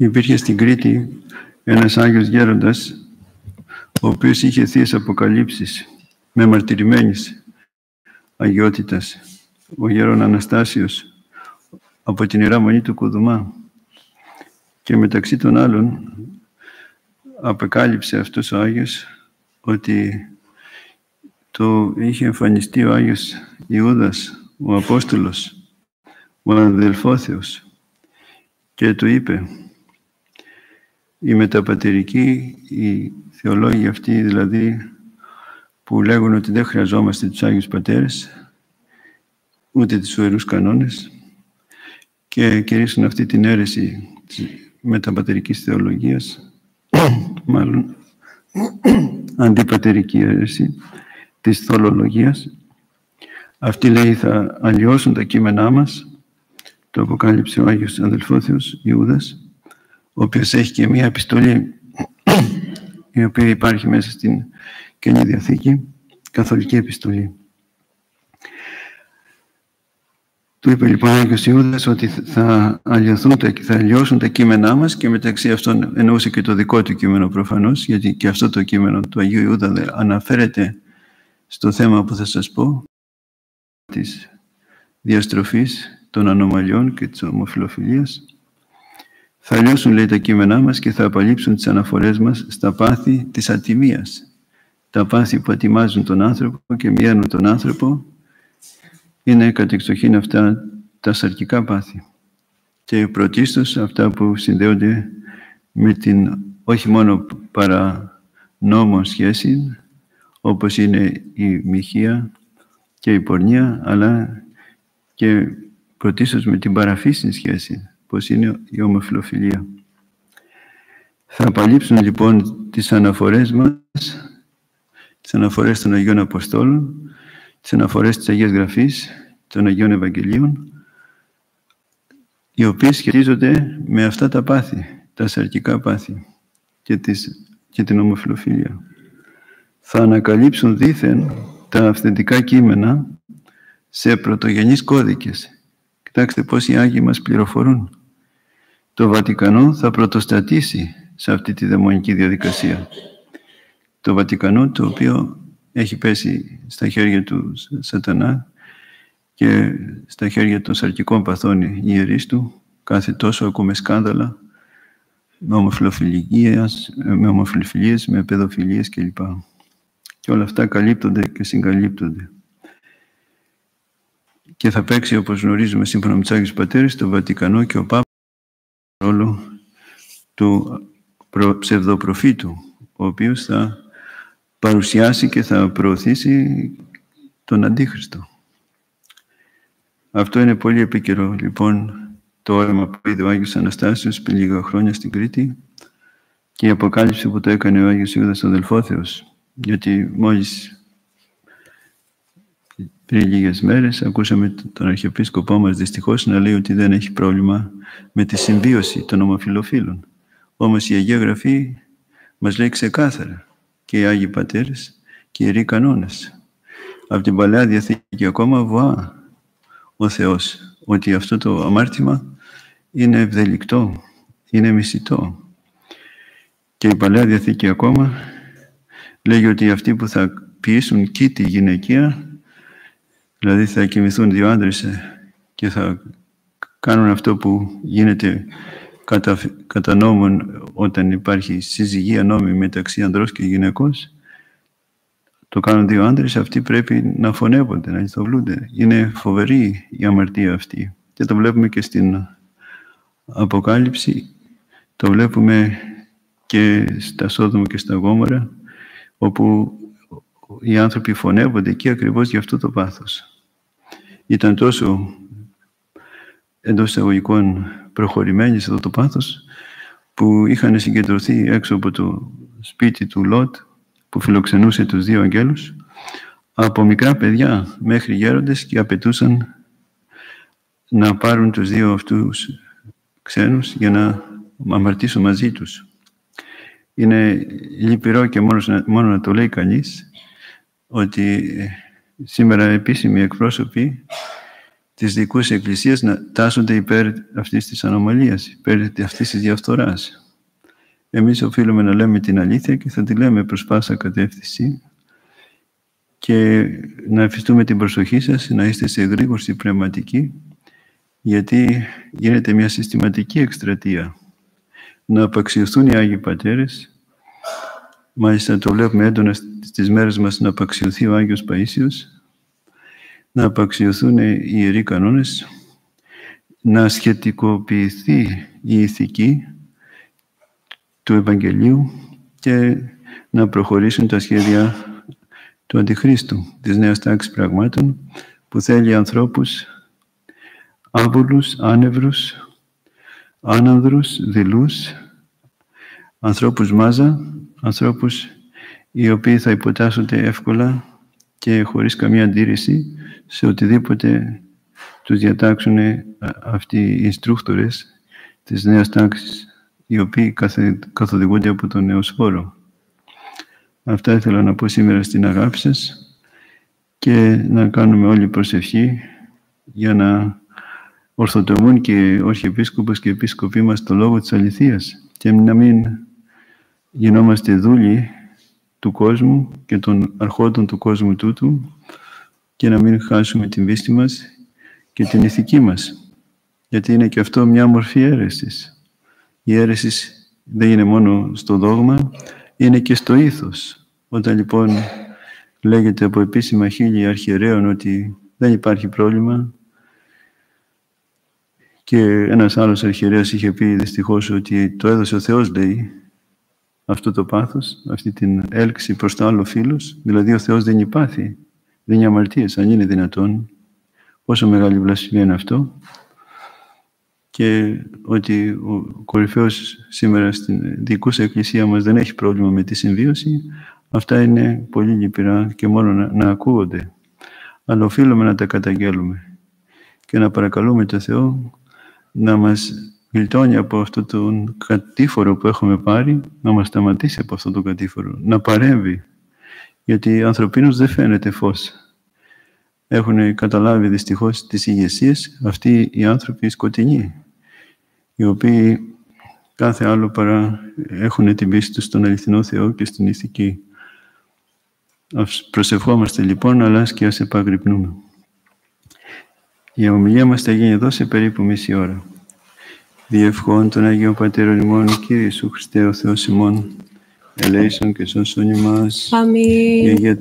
Υπήρχε στην Κρήτη ένας Άγιος Γέροντας, ο οποίος είχε θείες αποκαλύψεις με μαρτυρημένης αγιότητας. Ο Γέρον Αναστάσιος από την Ιερά Μονή του Κουδουμά και μεταξύ των άλλων απεκάλυψε αυτός ο Άγιος ότι το είχε εμφανιστεί ο Άγιος Ιούδας, ο Απόστολος, ο αδελφόθεος και του είπε η μεταπατερική, οι θεολόγοι αυτοί δηλαδή που λέγουν ότι δεν χρειαζόμαστε τους Άγιους Πατέρες ούτε τους Ιερούς Κανόνες και κηρύσουν αυτή την αίρεση της μεταπατερικής θεολογίας μάλλον αντιπατερική αίρεση της θολολογίας αυτοί λέει θα αλλοιώσουν τα κείμενά μας το αποκάλυψε ο Άγιος Αδελφόθεος Ιούδας ο οποίος έχει και μία επιστολή η οποία υπάρχει μέσα στην Καινή Διαθήκη, καθολική επιστολή. Του είπε λοιπόν ο Άγιος Ιούδας ότι θα αλλοιωθούν τα, θα αλλοιώσουν τα κείμενά μας και μεταξύ αυτών εννοούσε και το δικό του κείμενο προφανώς, γιατί και αυτό το κείμενο του Αγίου Ιούδα αναφέρεται στο θέμα που θα σας πω, της διαστροφής των ανομαλιών και της ομοφιλοφιλίας. Θα λιώσουν, λέει, τα κείμενά μας και θα απαλείψουν τις αναφορές μας στα πάθη της ατιμίας. Τα πάθη που ατιμάζουν τον άνθρωπο και μοιαίνουν τον άνθρωπο είναι κατεξοχήν αυτά τα σαρκικά πάθη. Και πρωτίστως αυτά που συνδέονται με την όχι μόνο παρανόμο σχέσης, όπως είναι η μοιχεία και η πορνεία, αλλά και πρωτίστως με την παραφύσιν σχέση, πως είναι η ομοφιλοφιλία. Θα απαλείψουν λοιπόν τις αναφορές μας, τις αναφορές των Αγίων Αποστόλων, τις αναφορές της Αγίας Γραφής, των Αγίων Ευαγγελίων, οι οποίες σχετίζονται με αυτά τα πάθη, τα σαρκικά πάθη και, τις, και την ομοφιλοφιλία. Θα ανακαλύψουν δήθεν τα αυθεντικά κείμενα σε πρωτογενείς κώδικες. Κοιτάξτε πώς οι Άγιοι μας πληροφορούν το Βατικανό θα πρωτοστατήσει σε αυτή τη δαιμονική διαδικασία. Το Βατικανό το οποίο έχει πέσει στα χέρια του σατανά και στα χέρια των σαρκικών παθών ιερείς του κάθε τόσο ακούμε σκάνδαλα με ομοφιλοφιλίες, με, ομοφιλοφιλίες, με παιδοφιλίες κλπ. Και όλα αυτά καλύπτονται και συγκαλύπτονται. Και θα παίξει, όπως γνωρίζουμε σύμφωνα με τους Άγιους Πατέρες, το Βατικανό και ο Πάπας ρόλο του ψευδοπροφήτου, ο οποίος θα παρουσιάσει και θα προωθήσει τον Αντίχριστο. Αυτό είναι πολύ επίκαιρο, λοιπόν, το όραμα που είδε ο Άγιος Αναστάσιος πριν λίγα χρόνια στην Κρήτη και η αποκάλυψη που το έκανε ο Άγιος Ιούδας ο Δελφόθεος, γιατί μόλις πριν λίγες μέρες ακούσαμε τον Αρχιεπίσκοπό μας δυστυχώς να λέει ότι δεν έχει πρόβλημα με τη συμβίωση των ομοφιλοφίλων. Όμως η Αγία Γραφή μας λέει ξεκάθαρα και οι Άγιοι Πατέρες και οι Ιεροί Κανόνες. Από την Παλαιά Διαθήκη ακόμα βοά ο Θεός ότι αυτό το αμάρτημα είναι ευδελικτό, είναι μισητό. Και η Παλαιά Διαθήκη ακόμα λέγει ότι αυτοί που θα πιέσουν κήτη γυναικεία Δηλαδή θα κοιμηθούν δύο άντρες ε, και θα κάνουν αυτό που γίνεται κατά, κατά νόμον όταν υπάρχει συζυγία νόμη μεταξύ ανδρός και γυναικός. Το κάνουν δύο άντρες, αυτοί πρέπει να φωνεύονται, να ηθοβλούνται. Είναι φοβερή η αμαρτία αυτή. Και το βλέπουμε και στην Αποκάλυψη, το βλέπουμε και στα Σόδομα και στα Γόμορα, όπου οι άνθρωποι φωνεύονται εκεί ακριβώς για αυτό το πάθος ήταν τόσο εντός εισαγωγικών προχωρημένοι σε αυτό το πάθος που είχαν συγκεντρωθεί έξω από το σπίτι του Λότ που φιλοξενούσε τους δύο αγγέλους από μικρά παιδιά μέχρι γέροντες και απαιτούσαν να πάρουν τους δύο αυτούς ξένους για να αμαρτήσουν μαζί τους. Είναι λυπηρό και μόνος, μόνο να το λέει κανείς ότι Σήμερα επίσημοι εκπρόσωποι της δικούς εκκλησίας να τάσσονται υπέρ αυτής της ανομαλίας, υπέρ αυτής της διαφθοράς. Εμείς οφείλουμε να λέμε την αλήθεια και θα τη λέμε προς πάσα κατεύθυνση και να εφιστούμε την προσοχή σας, να είστε σε γρήγορση πνευματική, γιατί γίνεται μια συστηματική εκστρατεία. Να απαξιωθούν οι Άγιοι Πατέρες, μάλιστα το βλέπουμε έντονα στις μέρες μας να απαξιωθεί ο Άγιος Παΐσιος, να απαξιωθούν οι Ιεροί Κανόνες, να σχετικοποιηθεί η ηθική του Ευαγγελίου και να προχωρήσουν τα σχέδια του Αντιχρίστου, της νέας τάξης πραγμάτων, που θέλει ανθρώπους άβολους, άνευρους, άνανδρους, δειλούς, ανθρώπους μάζα, ανθρώπους οι οποίοι θα υποτάσσονται εύκολα και χωρίς καμία αντίρρηση σε οτιδήποτε τους διατάξουν ε, αυτοί οι στρούκτορες της νέας τάξης, οι οποίοι καθοδηγούνται από τον νέο νεοσφόρο. Αυτά ήθελα να πω σήμερα στην αγάπη σας και να κάνουμε όλη προσευχή για να ορθοτομούν και ο Αρχιεπίσκοπος και οι επίσκοποι μας το λόγο της αληθείας και να μην γινόμαστε δούλοι του κόσμου και των αρχόντων του κόσμου τούτου και να μην χάσουμε την πίστη μας και την ηθική μας. Γιατί είναι και αυτό μια μορφή αίρεσης. Η αίρεσης δεν είναι μόνο στο δόγμα, είναι και στο ήθος. Όταν λοιπόν λέγεται από επίσημα χίλια αρχιερέων ότι δεν υπάρχει πρόβλημα και ένας άλλος αρχιερέας είχε πει δυστυχώς ότι το έδωσε ο Θεός, λέει, αυτό το πάθος, αυτή την έλξη προς το άλλο φίλος, δηλαδή ο Θεός δεν υπάρχει, δεν είναι αμαρτίες, αν είναι δυνατόν. Πόσο μεγάλη βλασφημία είναι αυτό. Και ότι ο κορυφαίος σήμερα στην δικούσα εκκλησία μας δεν έχει πρόβλημα με τη συμβίωση, αυτά είναι πολύ λυπηρά και μόνο να, να ακούγονται. Αλλά οφείλουμε να τα καταγγέλουμε και να παρακαλούμε το Θεό να μας γλιτώνει από αυτό τον κατήφορο που έχουμε πάρει, να μας σταματήσει από αυτό το κατήφορο, να παρέμβει. Γιατί ανθρωπίνος δεν φαίνεται φως. Έχουν καταλάβει δυστυχώς τις ηγεσίες αυτοί οι άνθρωποι σκοτεινοί, οι οποίοι κάθε άλλο παρά έχουν την πίστη τους στον αληθινό Θεό και στην ηθική. Ας προσευχόμαστε λοιπόν, αλλά και ας επαγρυπνούμε. Η ομιλία μας θα γίνει εδώ σε περίπου μισή ώρα. Διευχών των Αγίων Πατέρων ημών, Κύριε Ιησού Χριστέ ο Θεός ημών, ελέησον και σώσον ημάς. Αμήν. Για